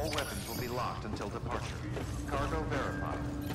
All weapons will be locked until departure. Cargo verified.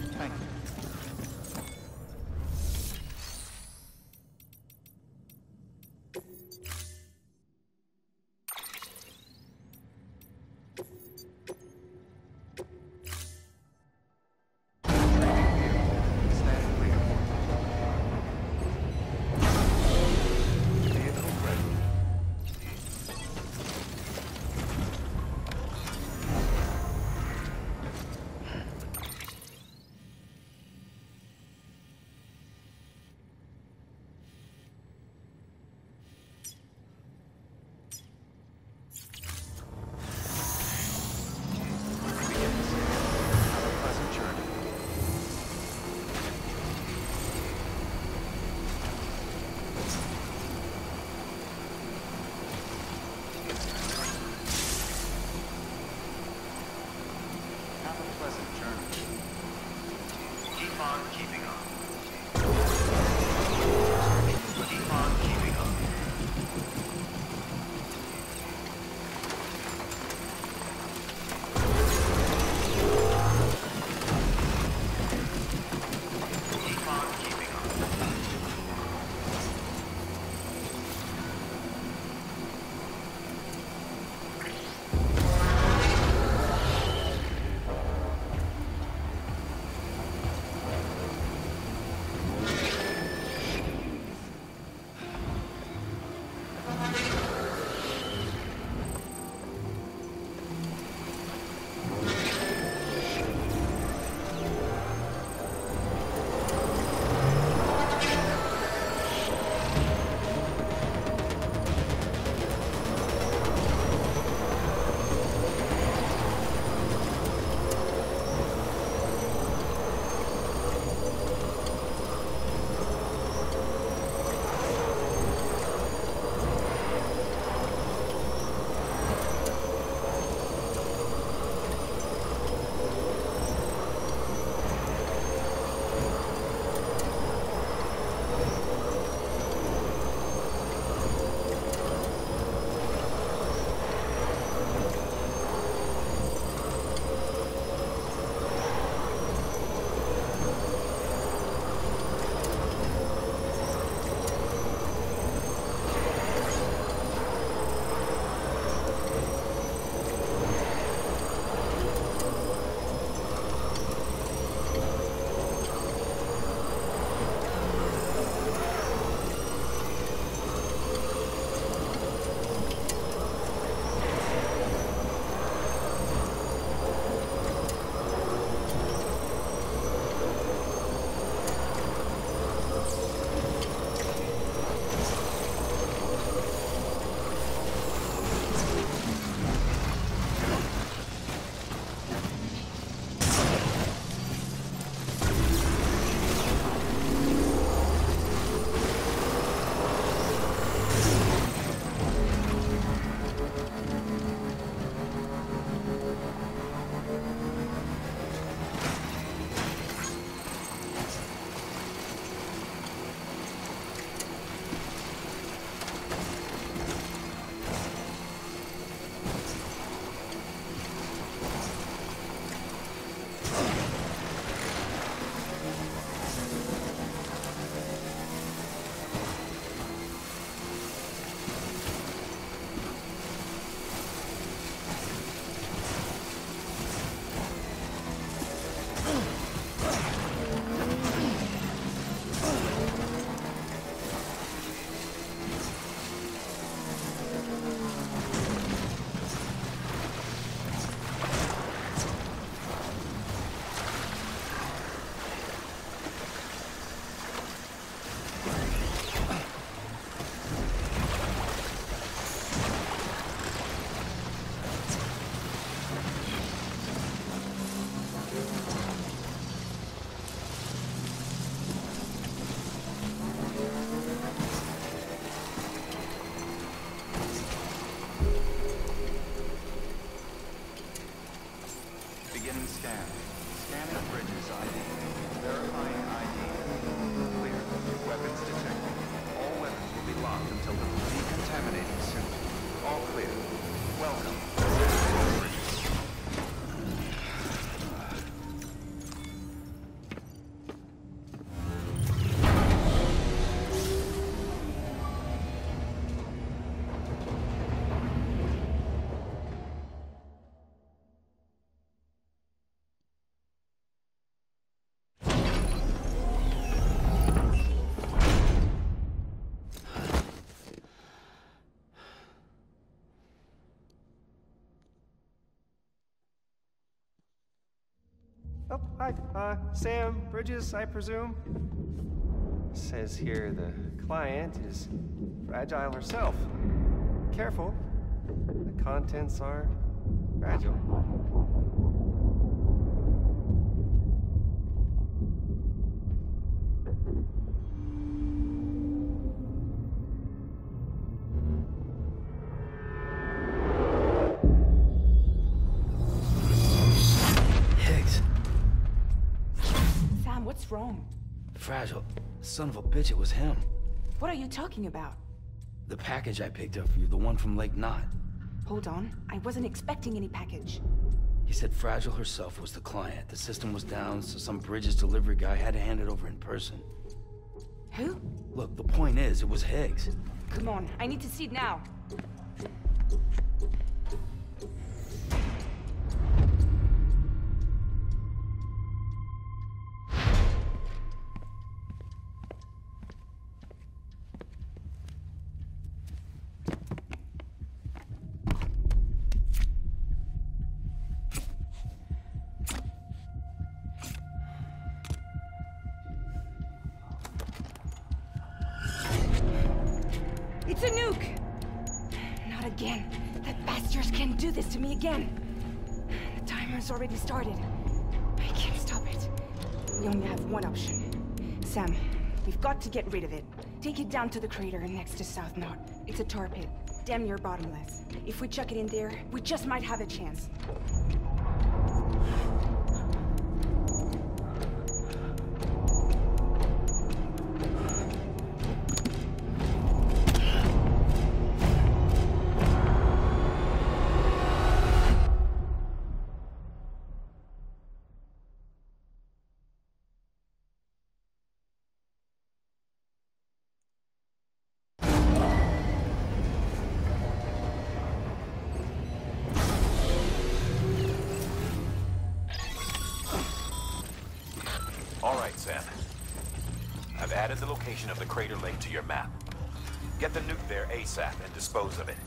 Oh, hi. Uh, Sam Bridges, I presume? Says here the client is fragile herself. Careful. The contents are fragile. Fragile. Son of a bitch, it was him. What are you talking about? The package I picked up for you, the one from Lake Knot. Hold on. I wasn't expecting any package. He said Fragile herself was the client. The system was down, so some Bridges delivery guy had to hand it over in person. Who? Look, the point is, it was Higgs. Come on. I need to see it now. Do this to me again. The timer's already started. I can't stop it. We only have one option. Sam, we've got to get rid of it. Take it down to the crater next to South Knot. It's a tar pit, damn near bottomless. If we chuck it in there, we just might have a chance. Location of the crater lake to your map. Get the nuke there ASAP and dispose of it.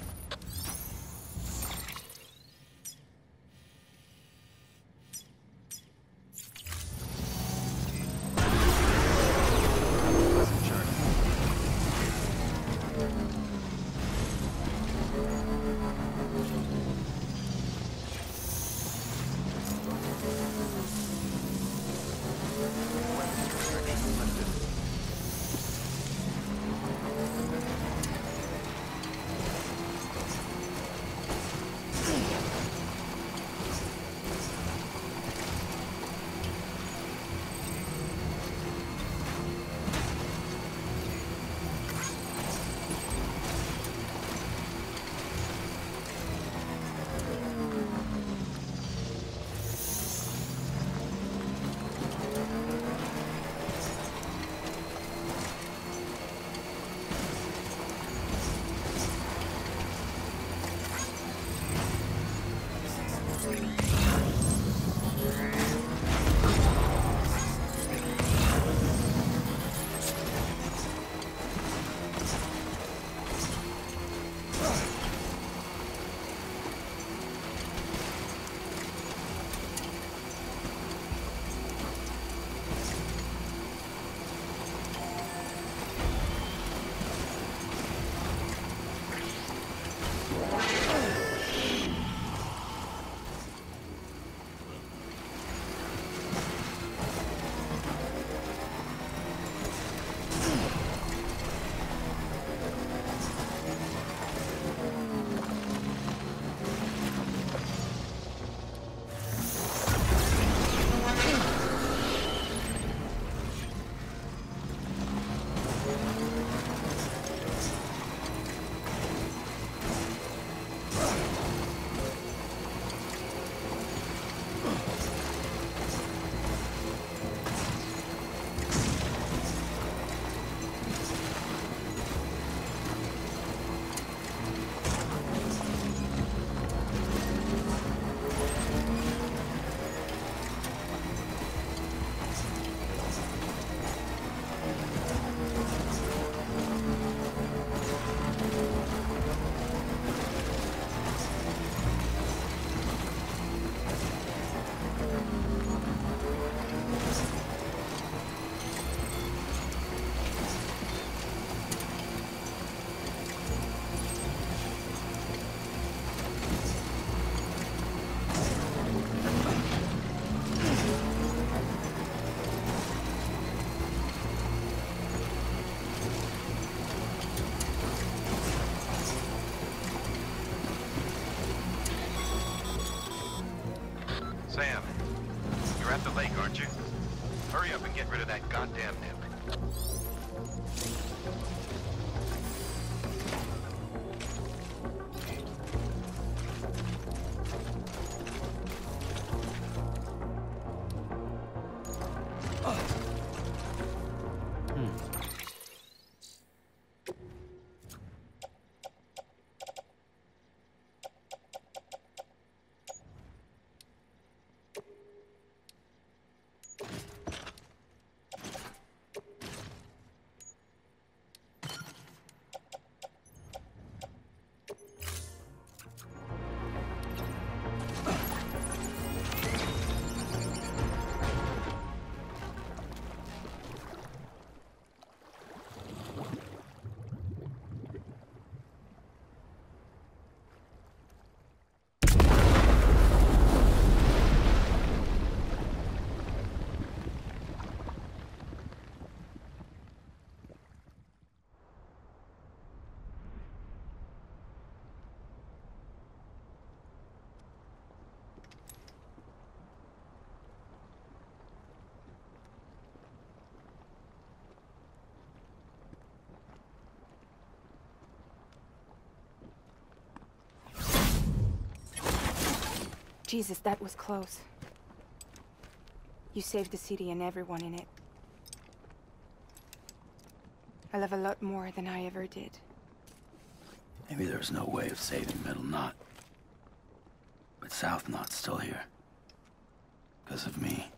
The lake, aren't you? Hurry up and get rid of that goddamn nuke. Jesus, that was close. You saved the city and everyone in it. I love a lot more than I ever did. Maybe there's no way of saving Middle Knot. But South Knot's still here. Because of me.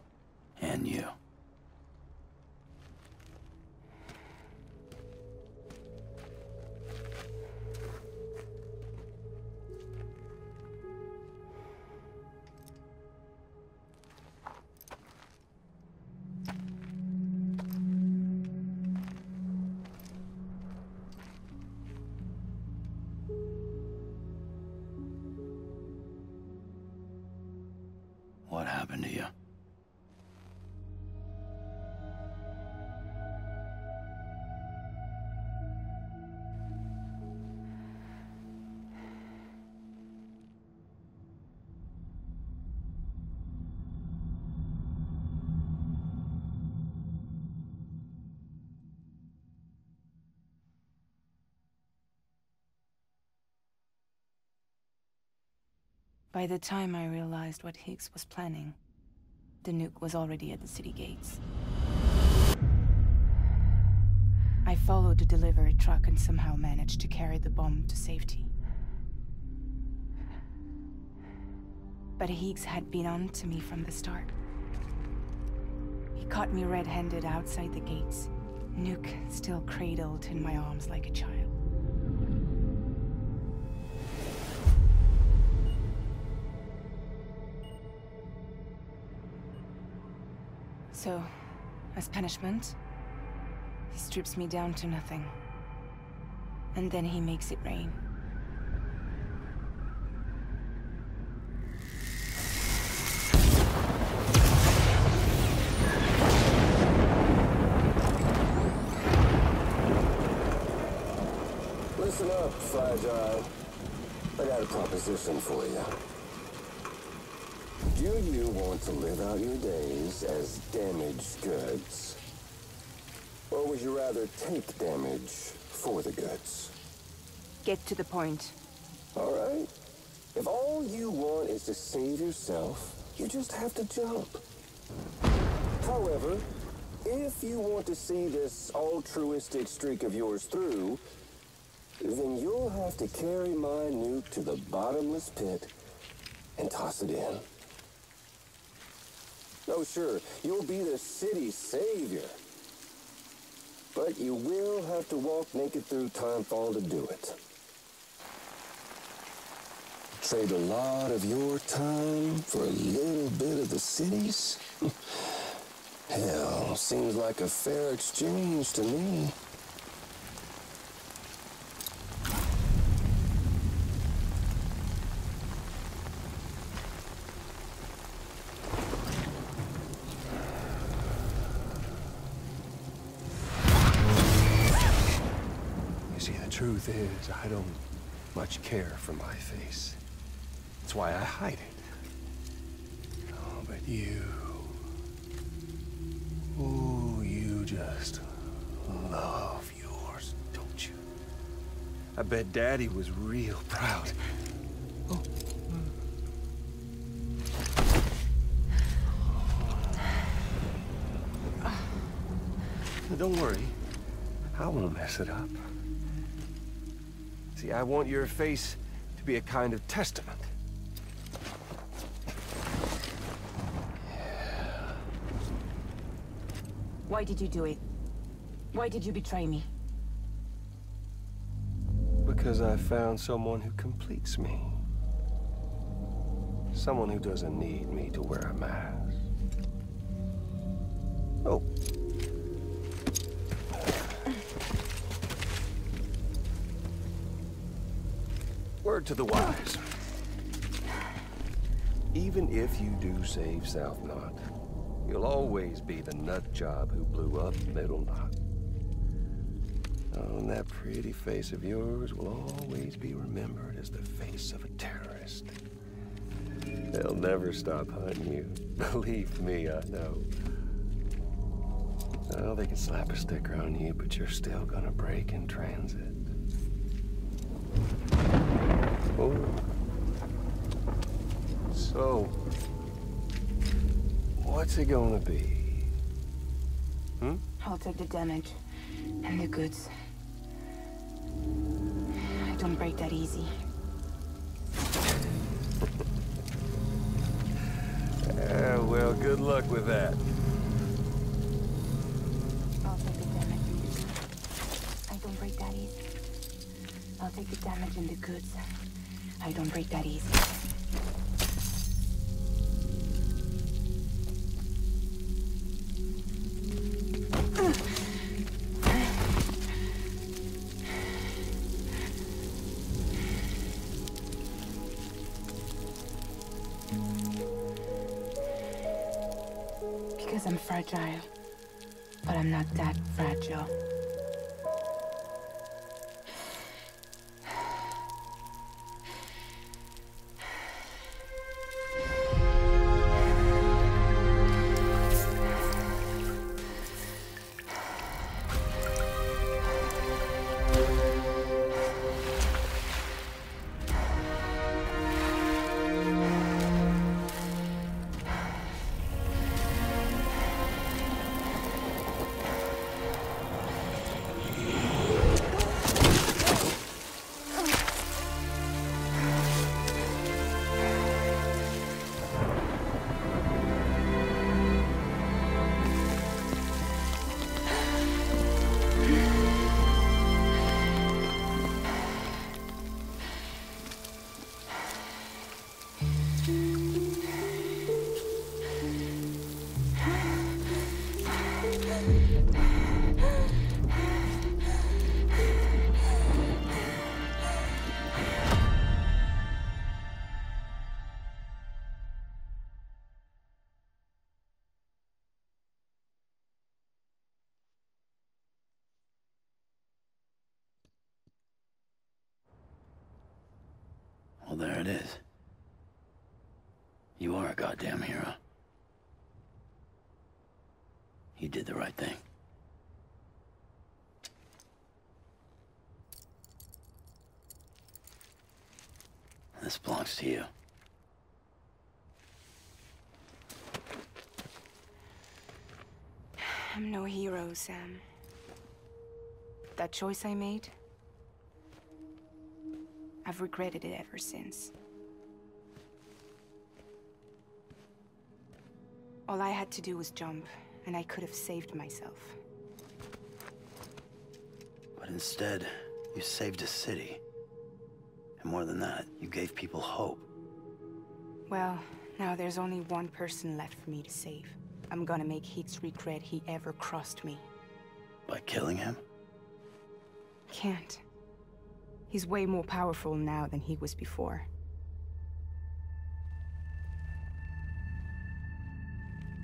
And you. Happened to you? By the time I realized what Higgs was planning, the nuke was already at the city gates. I followed the delivery truck and somehow managed to carry the bomb to safety. But Higgs had been on to me from the start. He caught me red-handed outside the gates, nuke still cradled in my arms like a child. So, as punishment, he strips me down to nothing. And then he makes it rain. Listen up, Fragile. I got a proposition for you. Do you want to live out your days as damaged goods? Or would you rather take damage for the goods? Get to the point. All right? If all you want is to save yourself, you just have to jump. However, if you want to see this altruistic streak of yours through, then you'll have to carry my nuke to the bottomless pit and toss it in. Oh, sure, you'll be the city's savior. But you will have to walk naked through Timefall to do it. Trade a lot of your time for a little bit of the city's? Hell, seems like a fair exchange to me. Truth is, I don't much care for my face. That's why I hide it. Oh, but you. Ooh, you just love yours, don't you? I bet Daddy was real proud. Oh. Don't worry. I won't mess it up. See, I want your face to be a kind of testament. Why did you do it? Why did you betray me? Because I found someone who completes me. Someone who doesn't need me to wear a mask. Word to the wise. Even if you do save South Knot, you'll always be the nut job who blew up Middle Knot. Oh, and that pretty face of yours will always be remembered as the face of a terrorist. They'll never stop hunting you. Believe me, I know. Oh, they can slap a sticker on you, but you're still gonna break in transit. Oh. So, what's it gonna be? Hmm? I'll take the damage and the goods. I don't break that easy. Yeah, well, good luck with that. I'll take the damage. I don't break that easy. I'll take the damage and the goods. I don't break that easy. Because I'm fragile. But I'm not that fragile. It is. You are a goddamn hero. You did the right thing. This belongs to you. I'm no hero, Sam. That choice I made, I've regretted it ever since. All I had to do was jump, and I could have saved myself. But instead, you saved a city. And more than that, you gave people hope. Well, now there's only one person left for me to save. I'm gonna make Higgs regret he ever crossed me. By killing him? Can't. He's way more powerful now than he was before.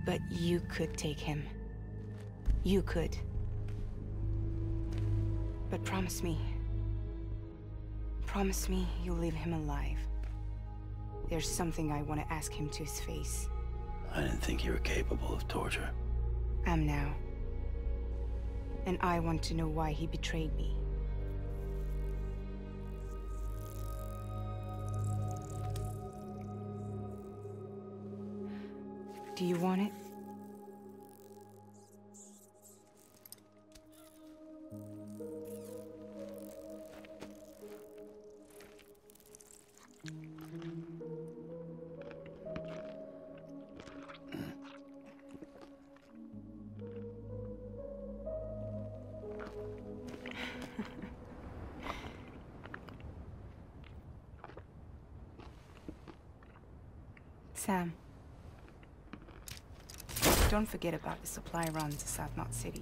But you could take him. You could. But promise me. Promise me you'll leave him alive. There's something I want to ask him to his face. I didn't think you were capable of torture. I'm now. And I want to know why he betrayed me. Do you want it? Don't forget about the supply run to South Knot City.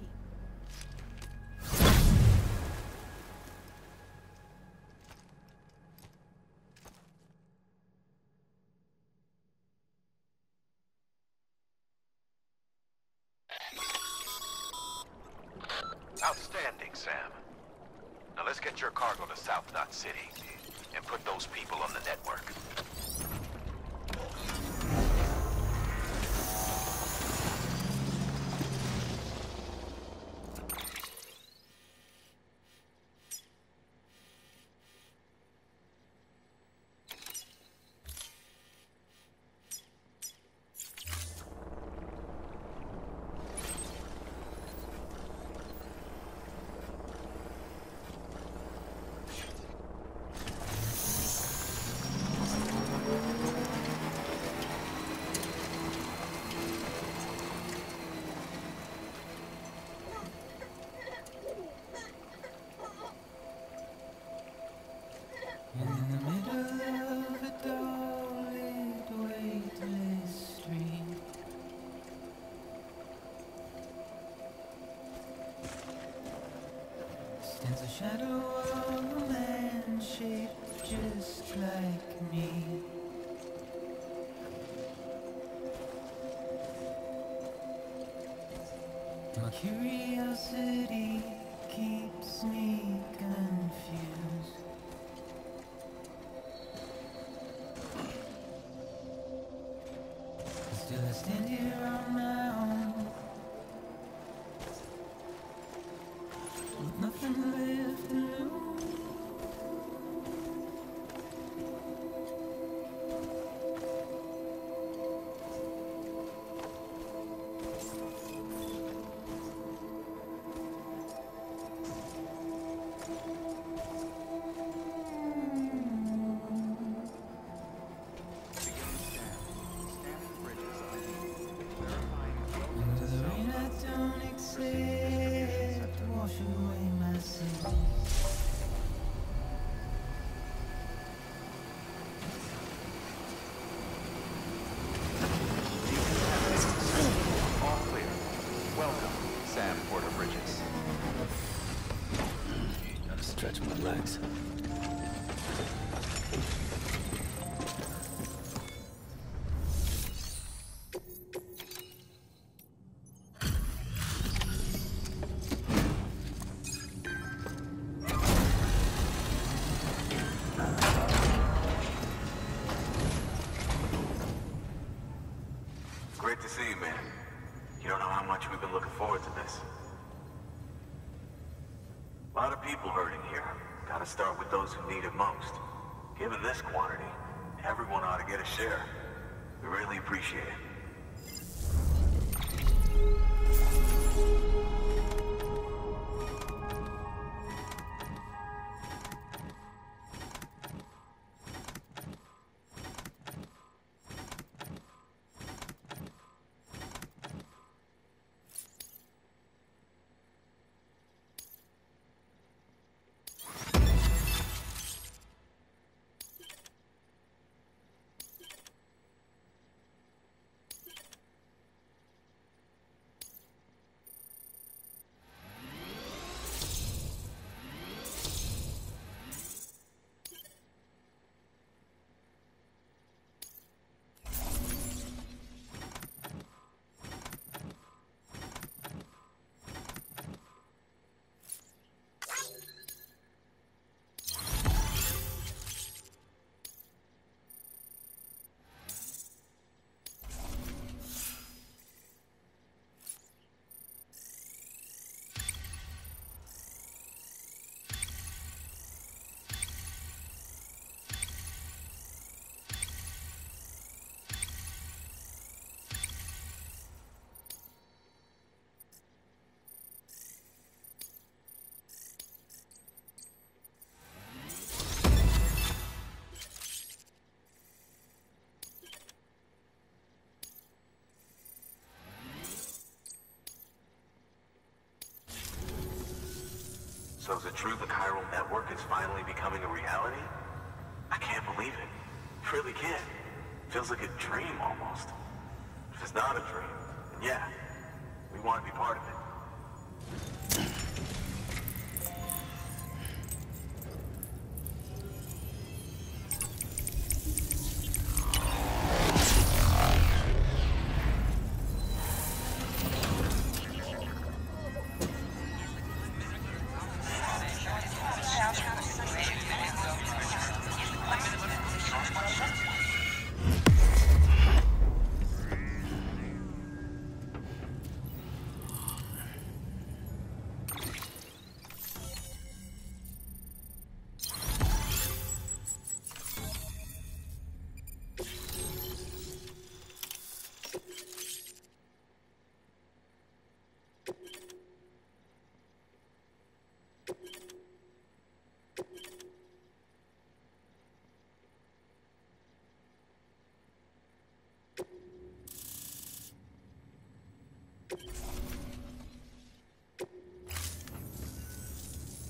Outstanding, Sam. Now let's get your cargo to South Knot City and put those people on the network. this one. So is it true the chiral network is finally becoming a reality? I can't believe it. Really can't. Feels like a dream almost. If it's not a dream, yeah, we want to be part of it.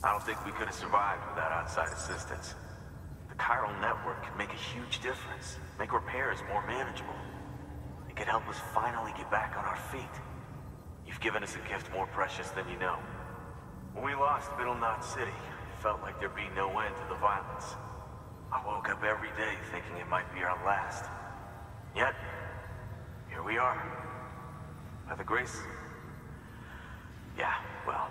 I don't think we could have survived without outside assistance. The chiral network can make a huge difference, make repairs more manageable. It could help us finally get back on our feet. You've given us a gift more precious than you know. When we lost Middle Knot City, it felt like there'd be no end to the violence. I woke up every day thinking it might be our last. Yet, here we are. By the grace... Yeah, well,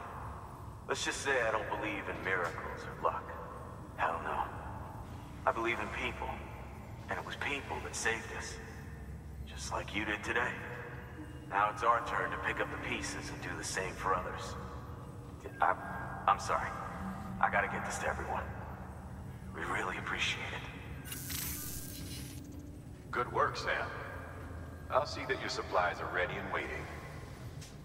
let's just say I don't believe in miracles or luck. Hell no. I believe in people, and it was people that saved us. Just like you did today. Now it's our turn to pick up the pieces and do the same for others. I, I'm sorry. I gotta get this to everyone. We really appreciate it. Good work, Sam. I'll see that your supplies are ready and waiting.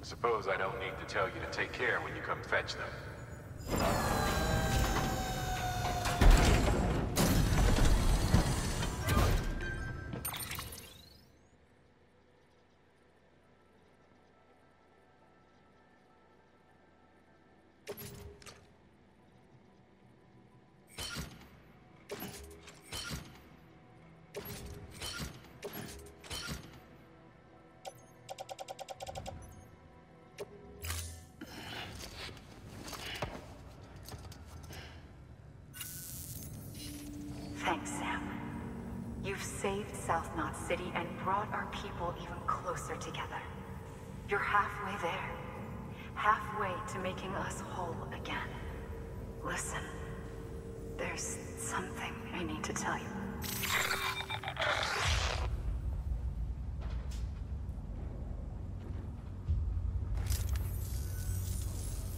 Suppose I don't need to tell you to take care when you come fetch them. Halfway to making us whole again. Listen, there's something I need to tell you.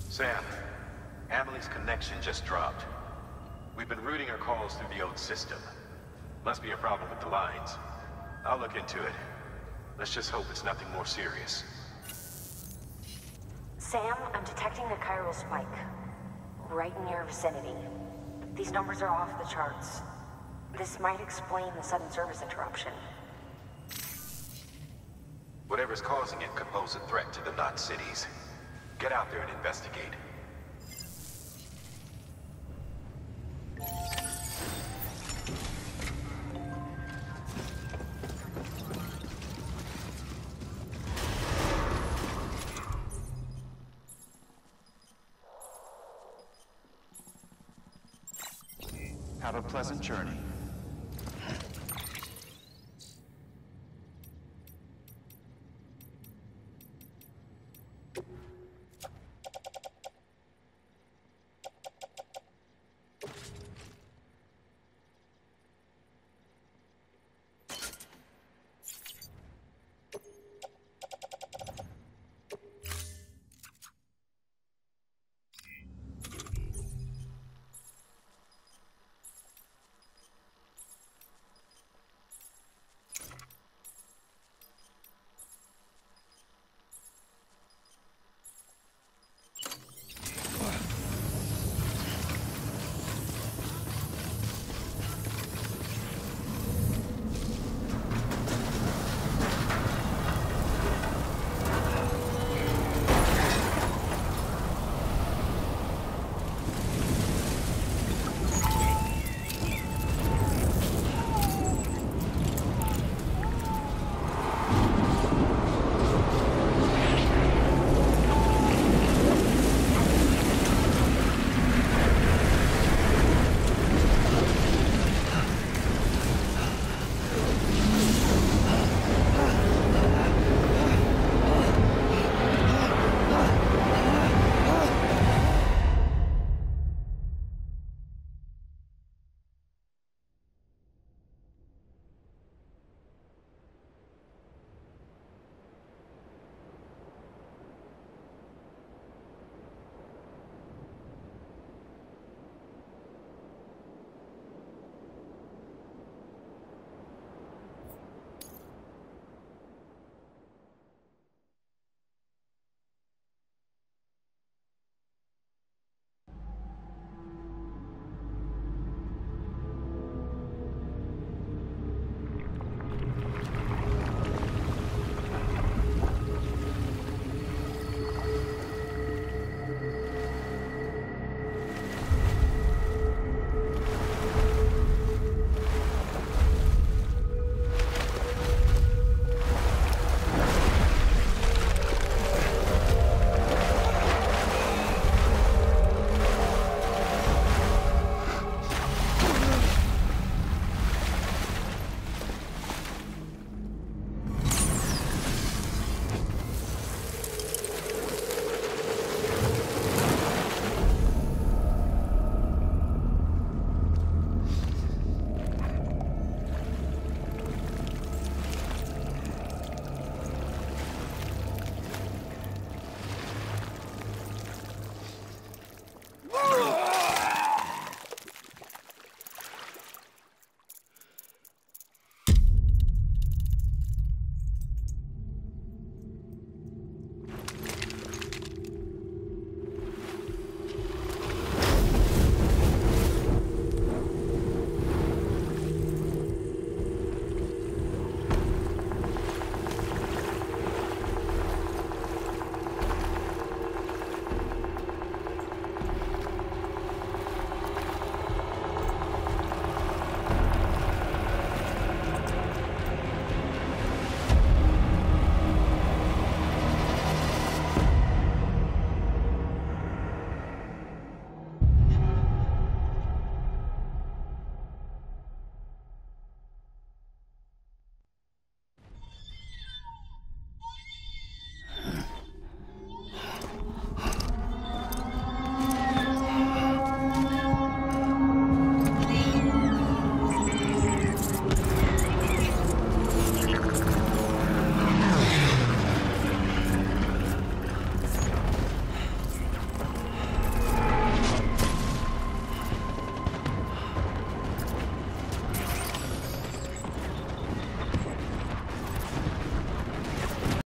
Sam, Amelie's connection just dropped. We've been routing her calls through the old system. Must be a problem with the lines. I'll look into it. Let's just hope it's nothing more serious. Sam, I'm detecting a chiral spike. Right in your vicinity. These numbers are off the charts. This might explain the sudden service interruption. Whatever's causing it could pose a threat to the Knot cities. Get out there and investigate. Have a pleasant journey.